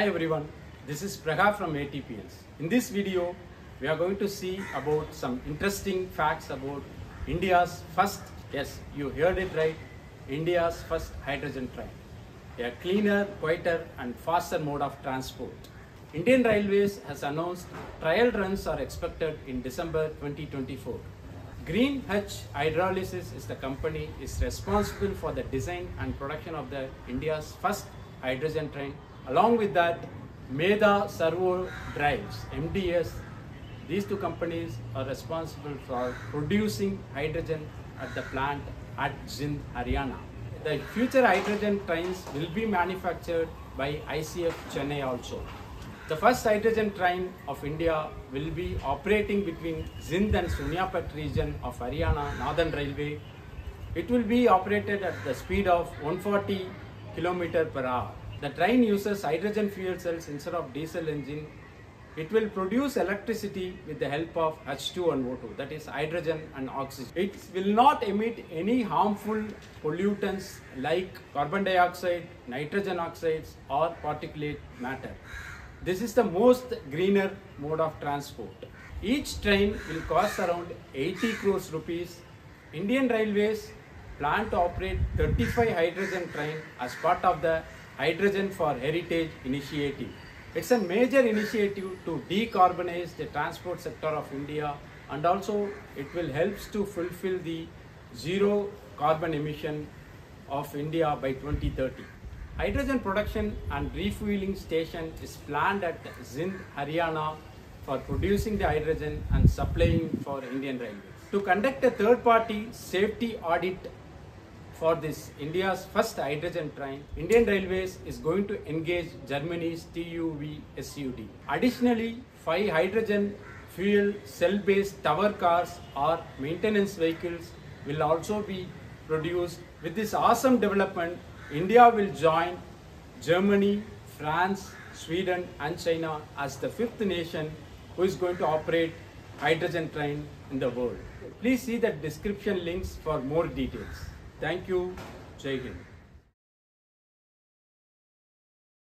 Hi everyone, this is Praga from ATPS. In this video, we are going to see about some interesting facts about India's first, yes, you heard it right, India's first hydrogen train. A cleaner, quieter and faster mode of transport. Indian Railways has announced trial runs are expected in December 2024. Green H Hydrolysis is the company is responsible for the design and production of the India's first hydrogen train. Along with that, Medha Servo Drives (MDS). These two companies are responsible for producing hydrogen at the plant at Jind, Haryana. The future hydrogen trains will be manufactured by ICF Chennai also. The first hydrogen train of India will be operating between Jind and Soniapet region of Haryana Northern Railway. It will be operated at the speed of 140 km per hour. The train uses hydrogen fuel cells instead of diesel engine. It will produce electricity with the help of H2 and O2, that is hydrogen and oxygen. It will not emit any harmful pollutants like carbon dioxide, nitrogen oxides or particulate matter. This is the most greener mode of transport. Each train will cost around 80 crores rupees. Indian Railways plan to operate 35 hydrogen train as part of the Hydrogen for Heritage initiative. It's a major initiative to decarbonize the transport sector of India and also it will help to fulfill the zero carbon emission of India by 2030. Hydrogen production and refueling station is planned at Jind, Haryana for producing the hydrogen and supplying for Indian Railways. To conduct a third-party safety audit for this India's first hydrogen train, Indian Railways is going to engage Germany's TUV SUD. Additionally, five hydrogen fuel cell-based tower cars or maintenance vehicles will also be produced. With this awesome development, India will join Germany, France, Sweden and China as the fifth nation who is going to operate hydrogen train in the world. Please see the description links for more details. Thank you. Jai.